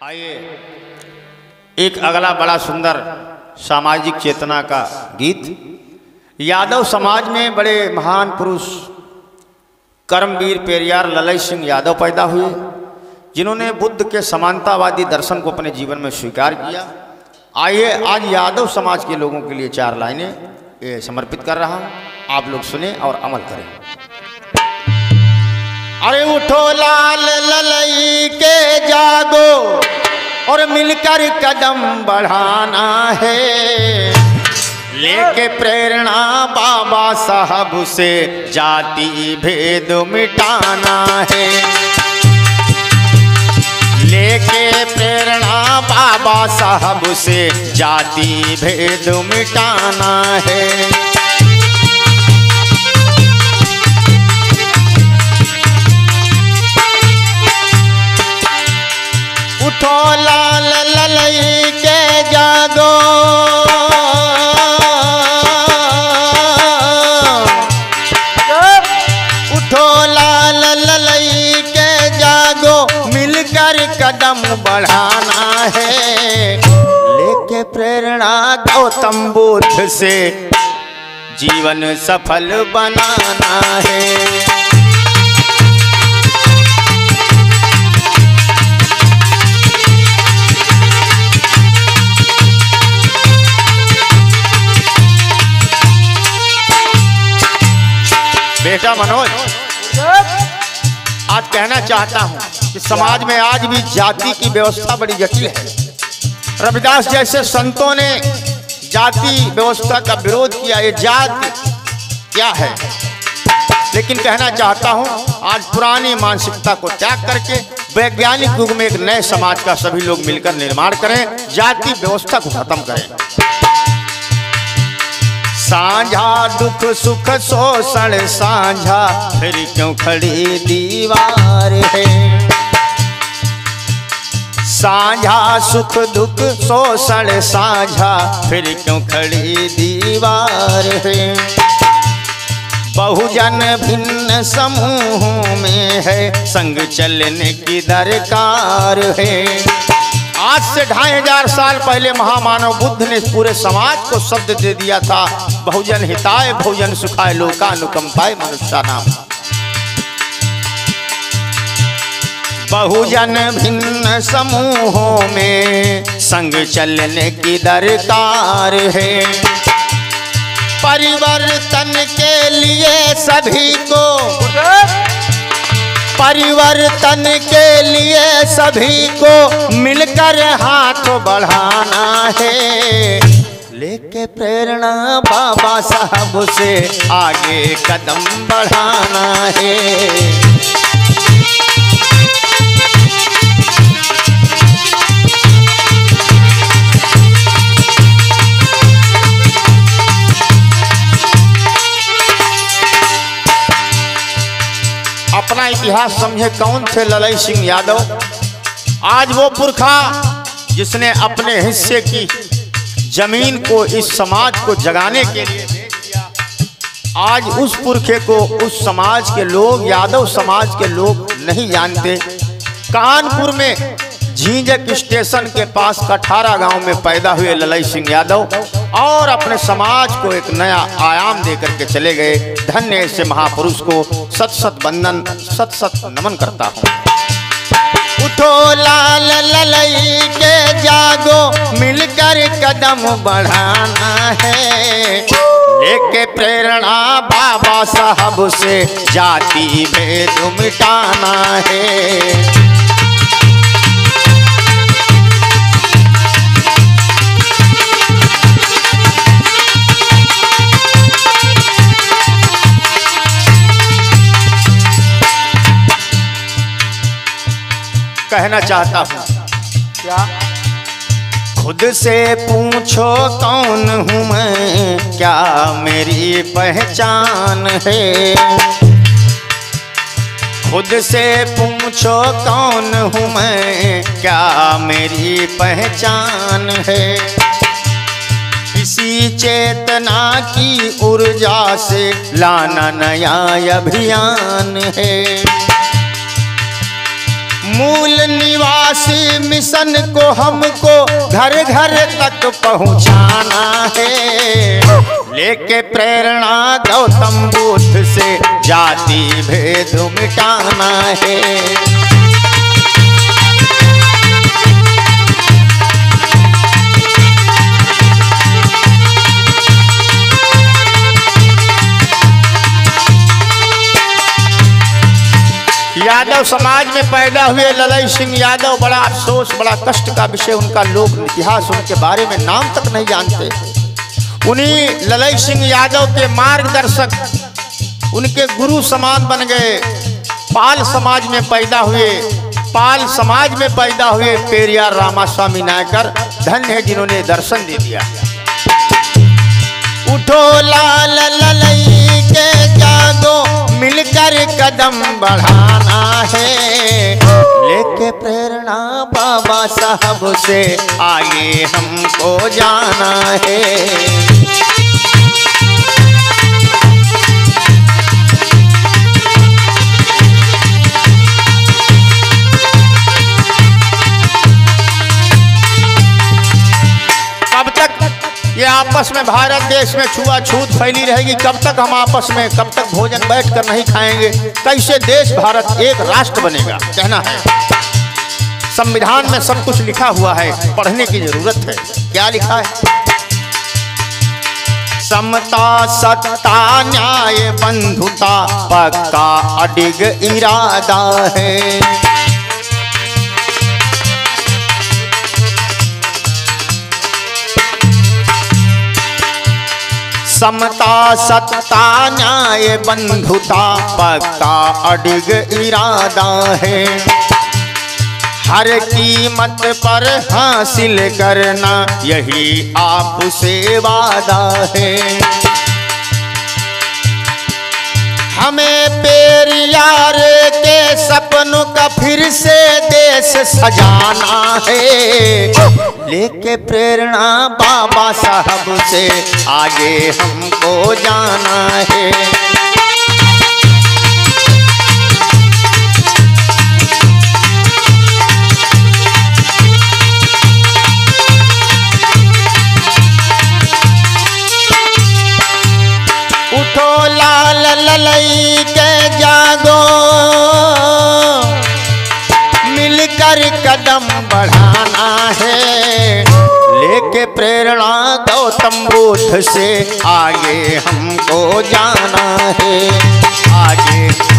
आइए। एक अगला बड़ा सुंदर सामाजिक चेतना का गीत। यादव समाज में बड़े महान पुरुष कर्मवीर पेरियार ललय सिंह यादव पैदा हुए, जिन्होंने बुद्ध के समानतावादी दर्शन को अपने जीवन में स्वीकार किया। आइए, आज यादव समाज के लोगों के लिए चार लाइनें समर्पित कर रहा हूँ। आप लोग सुने और अमल करें। अरे उठो लाल ललई के जागो और मिलकर कदम बढ़ाना है। लेके प्रेरणा बाबा साहब से जाति भेद मिटाना है। लेके प्रेरणा बाबा साहब से जाति भेद मिटाना है। उठो लाल ललई के जागो उठो लाल ललई के जागो मिलकर कदम बढ़ाना है। लेके प्रेरणा गौतम बुद्ध से जीवन सफल बनाना है। बेटा मनोज, आज कहना चाहता हूँ कि समाज में आज भी जाति की व्यवस्था बड़ी जटिल है। रविदास जैसे संतों ने जाति व्यवस्था का विरोध किया, ये जाति क्या है? लेकिन कहना चाहता हूँ, आज पुरानी मानसिकता को त्याग करके वैज्ञानिक युग में एक नए समाज का सभी लोग मिलकर निर्माण करें, जाति व्यवस्था को खत्म करें। साझा, दुख सुख शोषण साझा, फिर क्यों खड़ी दीवार है? साझा, सुख दुख शोषण साझा, फिर क्यों खड़ी दीवार है? बहुजन भिन्न समूहों में है, संग चलने की दरकार है। आज से ढाई हज़ार साल पहले महामानव बुद्ध ने पूरे समाज को शब्द दे दिया था बहुजन हिताय बहुजन सुखाय लोकानुकंपाय मनुष्य नाम बहुजन भिन्न समूहों में संग चलने की दरकार है। परिवर्तन के लिए सभी को परिवर्तन के लिए सभी को मिलकर हाथ बढ़ाना है। लेके प्रेरणा बाबा साहब से आगे कदम बढ़ाना है। इतिहास समझे कौन थे ललई सिंह यादव? आज वो पुरखा जिसने अपने हिस्से की ज़मीन को इस समाज को जगाने के लिए दिया, आज उस पुरखे को उस समाज के लोग, यादव समाज के लोग नहीं जानते। कानपुर में झींझक स्टेशन के पास कठारा गाँव में पैदा हुए ललई सिंह यादव और अपने समाज को एक नया आयाम दे करके चले गए। धन्य ऐसे महापुरुष को सत सत बंदन सत सत नमन करता हूँ। उठो लाल ललई के जागो, मिलकर कदम बढ़ाना है। लेके प्रेरणा बाबा साहब से जाति भेद मिटाना है। कहना चाहता हूँ। क्या? खुद से पूछो कौन हूँ मैं? क्या मेरी पहचान है? खुद से पूछो कौन हूँ मैं? क्या मेरी पहचान है? इसी चेतना की ऊर्जा से लाना नया अभियान है। मूल निवासी मिशन को हमको घर घर तक पहुंचाना है। लेके प्रेरणा गौतम बुद्ध से जाति भेद मिटाना है। यादव समाज में पैदा हुए ललई सिंह यादव बड़ा अफसोस, बड़ा कष्ट का विषय उनका लोग इतिहास उनके बारे में नाम तक नहीं जानते। उन्हीं ललई सिंह यादव के मार्गदर्शक, उनके गुरु समान बन गए। पाल समाज में पैदा हुए, पाल समाज में पैदा हुए पेरियार रामास्वामी नायकर, धन्य है जिन्होंने दर्शन दे दिया। उठो लाल ललई कदम बढ़ाना है। लेके प्रेरणा बाबा साहब से आगे हमको जाना है। आपस में भारत देश में छुआछूत फैली रहेगी। कब तक हम आपस में, कब तक भोजन बैठ कर नहीं खाएँगे? कैसे देश भारत एक राष्ट्र बनेगा? कहना है। संविधान में सब कुछ लिखा हुआ है। पढ़ने की ज़रूरत है। क्या लिखा है? समता, सत्ता, न्याय, बंधुता, पक्का अडिग इरादा है। समता सत्ता न्याय बंधुता पक्का अडिग इरादा है। हर कीमत पर हासिल करना, यही आपसे वादा है। हमें पेरियार के सपनों का फिर से देश सजाना है। लेके प्रेरणा बाबा साहब से आगे हमको जाना है। उठो लाल ललई के जागो, मिलकर कदम बढ़ाना है लेके प्रेरणा गौतम बुद्ध से आगे हमको जाना है। आगे